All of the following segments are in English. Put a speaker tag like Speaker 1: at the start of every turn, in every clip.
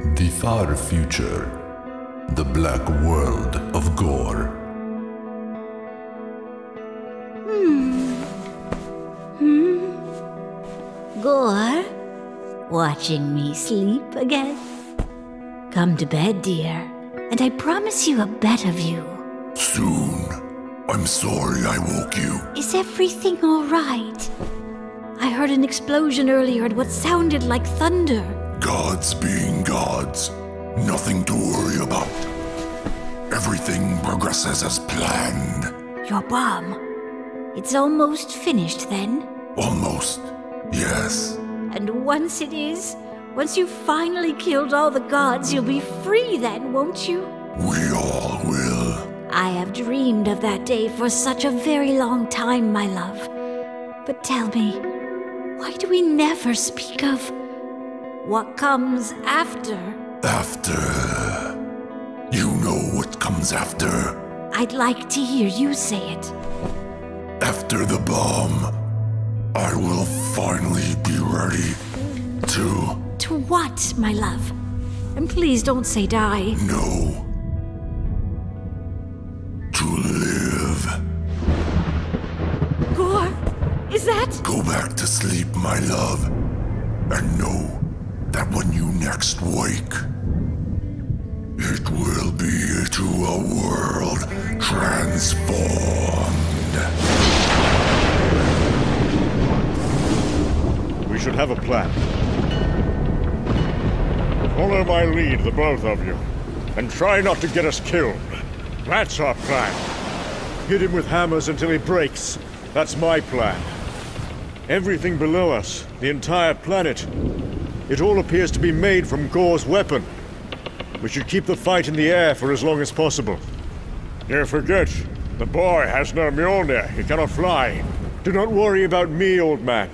Speaker 1: The far future. The black world of Gorr.
Speaker 2: Hmm. Hmm. Gorr, watching me sleep again? Come to bed, dear, and I promise you a better view.
Speaker 1: Soon. I'm sorry I woke you.
Speaker 2: Is everything all right? I heard an explosion earlier and what sounded like thunder.
Speaker 1: Gods being gods. Nothing to worry about. Everything progresses as planned.
Speaker 2: Your bomb. It's almost finished then.
Speaker 1: Almost. Yes.
Speaker 2: And once it is, once you've finally killed all the gods, you'll be free then, won't you?
Speaker 1: We all will.
Speaker 2: I have dreamed of that day for such a very long time, my love. But tell me, why do we never speak of what comes after?
Speaker 1: After. You know what comes after.
Speaker 2: I'd like to hear you say it.
Speaker 1: After the bomb, I will finally be ready to
Speaker 2: To what, my love? And please don't say die.
Speaker 1: No. To live.
Speaker 2: Gorr, is that?
Speaker 1: Go back to sleep, my love. And know that when you next wake, it will be to a world transformed.
Speaker 3: We should have a plan. Follow my lead, the both of you, and try not to get us killed. That's our plan. Hit him with hammers until he breaks. That's my plan. Everything below us, the entire planet, it all appears to be made from Gorr's weapon. We should keep the fight in the air for as long as possible. You forget, the boy has no Mjolnir. He cannot fly. Do not worry about me, old man.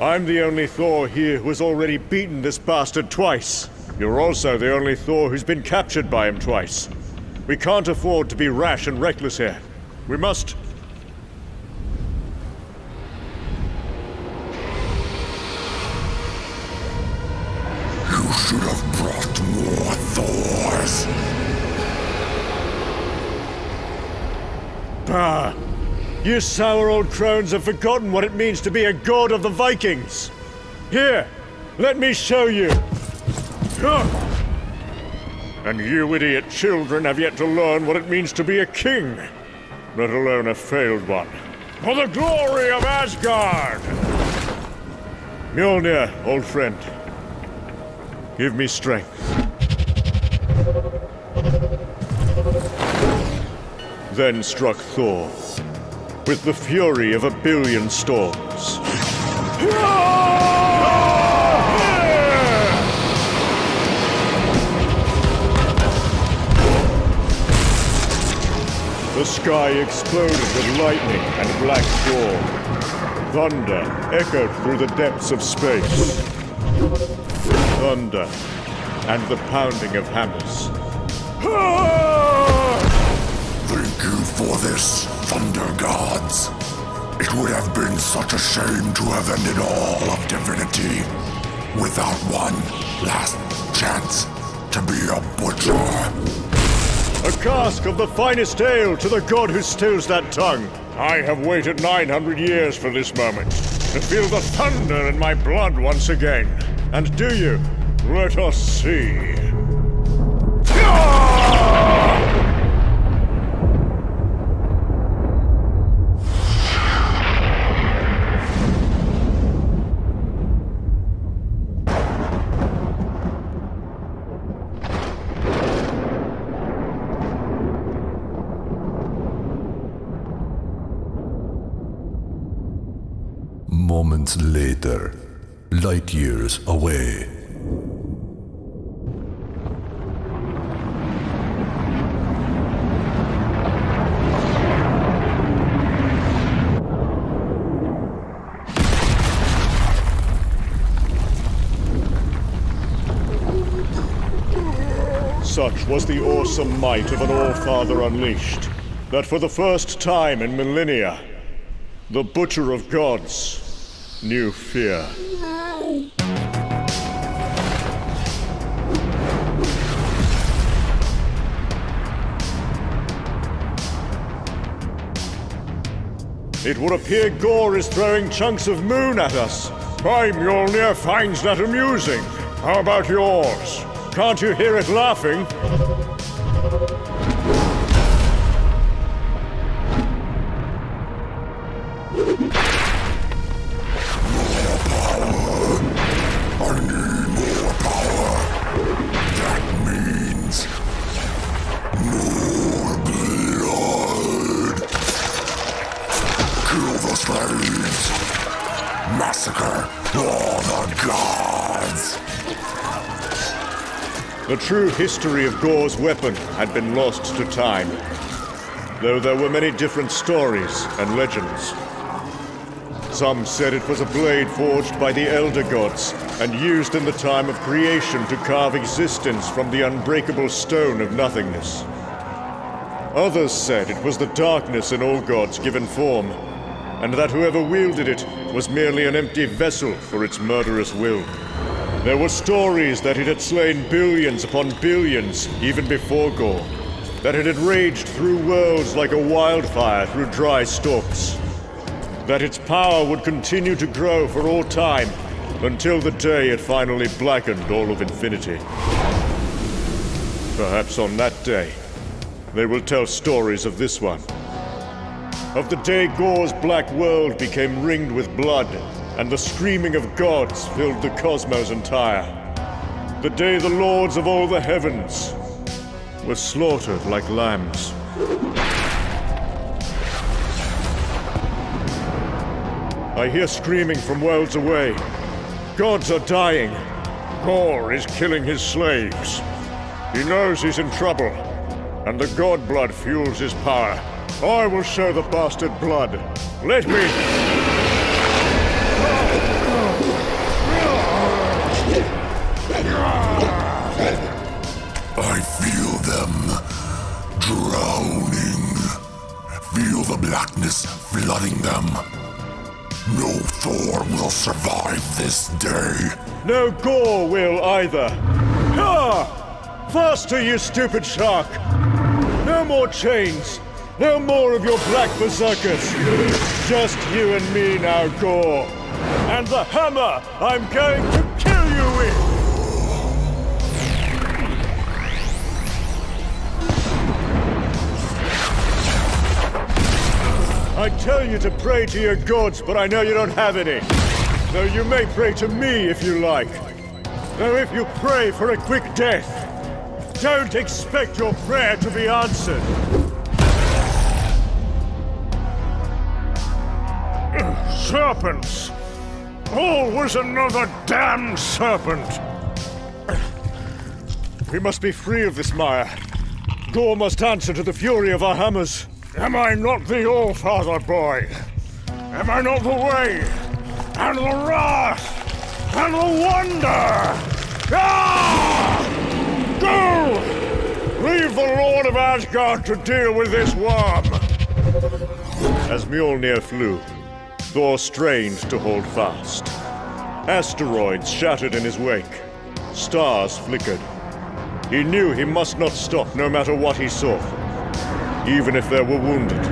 Speaker 3: I'm the only Thor here who has already beaten this bastard twice. You're also the only Thor who's been captured by him twice. We can't afford to be rash and reckless here. We must.
Speaker 1: You
Speaker 3: sour old crones have forgotten what it means to be a god of the Vikings. Here, let me show you. And you idiot children have yet to learn what it means to be a king, let alone a failed one. For the glory of Asgard! Mjolnir, old friend, give me strength. Then struck Thor with the fury of a billion storms. The sky exploded with lightning and black storm. Thunder echoed through the depths of space. Thunder and the pounding of hammers.
Speaker 1: Thank you for this, Thunder Gods. It would have been such a shame to have ended all of divinity without one last chance to be a butcher.
Speaker 3: A cask of the finest ale to the god who stills that tongue. I have waited 900 years for this moment, to feel the thunder in my blood once again. And do you? Let us see.
Speaker 1: Moments later, light years away.
Speaker 3: Such was the awesome might of an All-Father unleashed, that for the first time in millennia, the Butcher of Gods new fear. It would appear Gorr is throwing chunks of moon at us. My Mjolnir finds that amusing. How about yours? Can't you hear it laughing?
Speaker 1: Massacre all the gods.
Speaker 3: The true history of Gorr's weapon had been lost to time, though there were many different stories and legends. Some said it was a blade forged by the Elder Gods and used in the time of creation to carve existence from the unbreakable stone of nothingness. Others said it was the darkness in all gods given form, and that whoever wielded it was merely an empty vessel for its murderous will. There were stories that it had slain billions upon billions even before Gorr, that it had raged through worlds like a wildfire through dry stalks, that its power would continue to grow for all time until the day it finally blackened all of infinity. Perhaps on that day, they will tell stories of this one. Of the day Gorr's black world became ringed with blood, and the screaming of gods filled the cosmos entire. The day the lords of all the heavens were slaughtered like lambs. I hear screaming from worlds away. Gods are dying. Gorr is killing his slaves. He knows he's in trouble, and the god blood fuels his power. I will show the bastard blood. Let me.
Speaker 1: I feel them drowning. Feel the blackness flooding them. No Thor will survive this day.
Speaker 3: No Gorr will either. Ha! Faster, you stupid shark! No more chains! No more of your black berserkers! Just you and me now, Gorr! And the hammer I'm going to kill you with! I tell you to pray to your gods, but I know you don't have any. Though you may pray to me if you like. Though if you pray for a quick death, don't expect your prayer to be answered. Serpents! Always another damn serpent! We must be free of this mire. Gorr must answer to the fury of our hammers. Am I not the All-Father boy? Am I not the way, and the wrath, and the wonder? Ah! Go! Leave the Lord of Asgard to deal with this worm! As Mjolnir flew, Thor strained to hold fast. Asteroids shattered in his wake. Stars flickered. He knew he must not stop no matter what he saw. Even if they were wounded.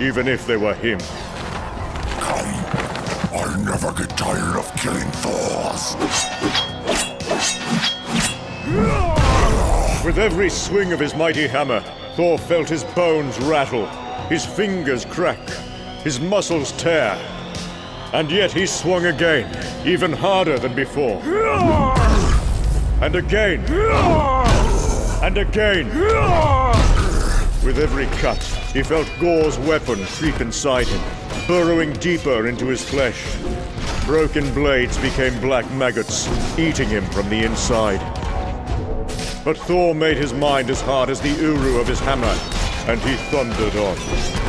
Speaker 3: Even if they were him.
Speaker 1: Come. I never get tired of killing Thors.
Speaker 3: With every swing of his mighty hammer, Thor felt his bones rattle, his fingers crack, his muscles tear. And yet he swung again, even harder than before. And again. And again. With every cut, he felt Gorr's weapon creep inside him, burrowing deeper into his flesh. Broken blades became black maggots, eating him from the inside. But Thor made his mind as hard as the uru of his hammer, and he thundered on.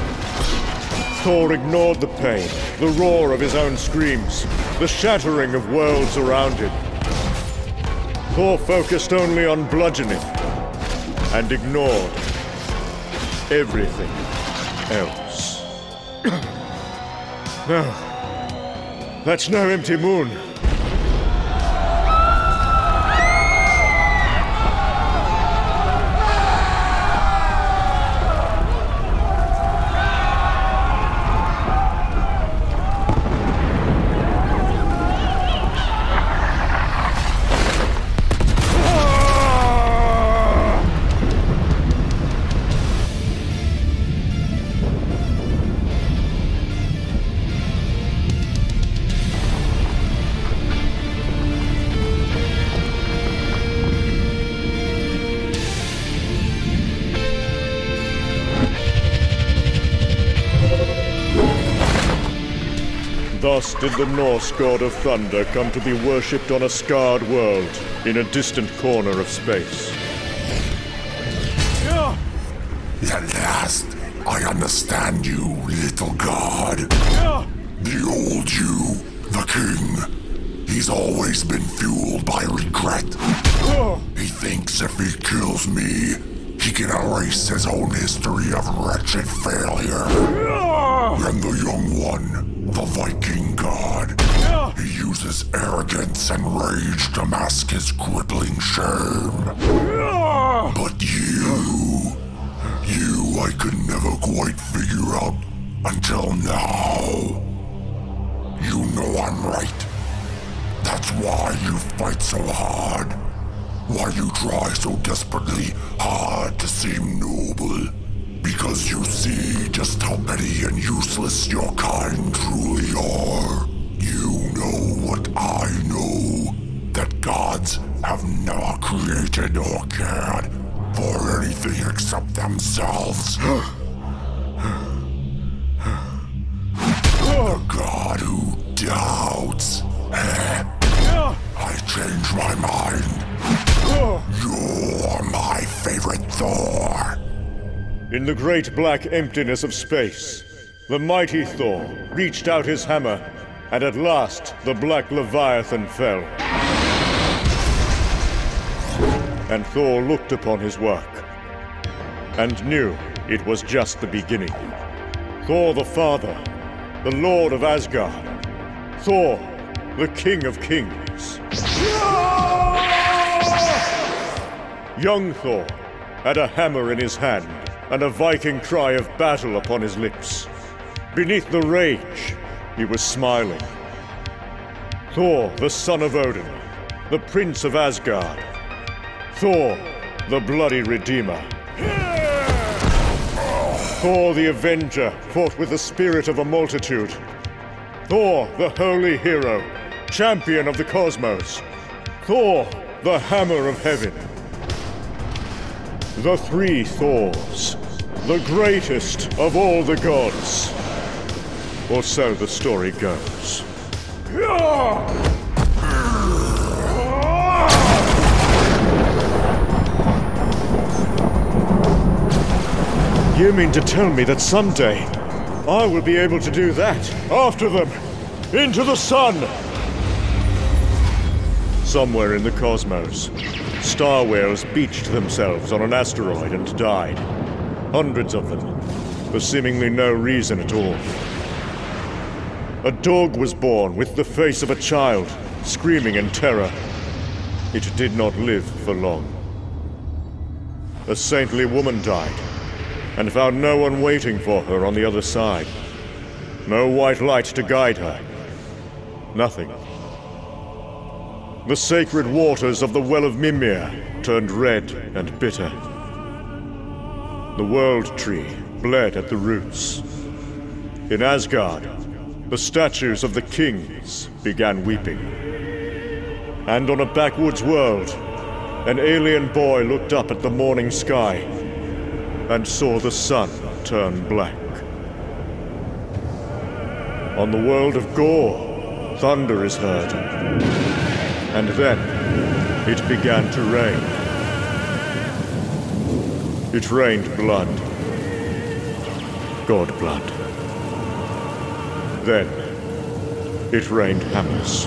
Speaker 3: Thor ignored the pain, the roar of his own screams, the shattering of worlds around him. Thor focused only on bludgeoning, and ignored everything else. no. That's no empty moon. Thus did the Norse god of thunder come to be worshipped on a scarred world in a distant corner of space.
Speaker 1: At last, I understand you, little god. The old you, the king, he's always been fueled by regret. He thinks if he kills me, he can erase his own history of wretched failure. And the young one, the Viking god, he uses arrogance and rage to mask his crippling shame. But you, you I could never quite figure out until now. You know I'm right. That's why you fight so hard. Why you try so desperately hard to seem noble. Because you see just how petty and useless your kind truly are. You know what I know. That gods have never created or cared for anything except themselves.
Speaker 3: In the great black emptiness of space, the mighty Thor reached out his hammer, and at last the black Leviathan fell. And Thor looked upon his work, and knew it was just the beginning. Thor the Father, the Lord of Asgard, Thor, the King of Kings. Young Thor had a hammer in his hand and a Viking cry of battle upon his lips. Beneath the rage, he was smiling. Thor, the son of Odin, the prince of Asgard. Thor, the bloody redeemer. Thor the Avenger fought with the spirit of a multitude. Thor, the holy hero, champion of the cosmos. Thor, the hammer of heaven. The three Thors, the greatest of all the gods. Or so the story goes. You mean to tell me that someday I will be able to do that? After them! Into the sun! Somewhere in the cosmos, star whales beached themselves on an asteroid and died. Hundreds of them, for seemingly no reason at all. A dog was born with the face of a child, screaming in terror. It did not live for long. A saintly woman died, and found no one waiting for her on the other side. No white light to guide her. Nothing. The sacred waters of the Well of Mimir turned red and bitter. The World Tree bled at the roots. In Asgard, the statues of the kings began weeping. And on a backwoods world, an alien boy looked up at the morning sky and saw the sun turn black. On the world of Gorr, thunder is heard. And then it began to rain. It rained blood. God blood. Then it rained hammers.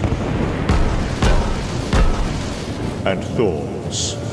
Speaker 3: And Thors.